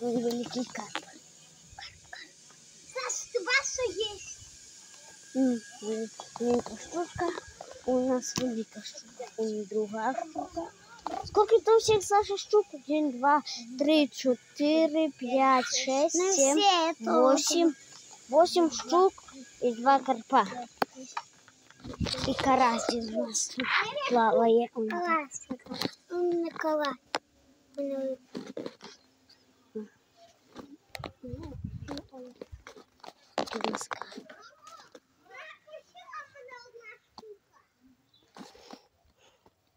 великий карп. Саш, ты ваша есть? Маленькая штучка. У нас велика штука. У них другая штука. Сколько там всех Саша штук? Один, два, три, четыре, пять, шесть, Ну, семь, восемь. Восемь штук и два карпа. И карась у нас плавает. Он. Классно. Умный класс. ですか？